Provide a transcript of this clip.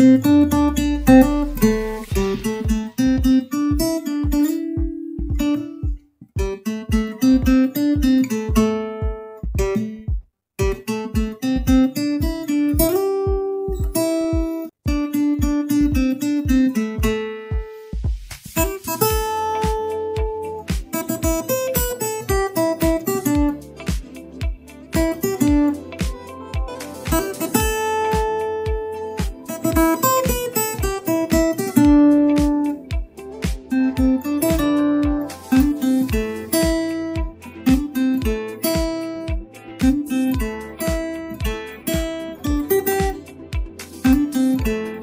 Thank you. you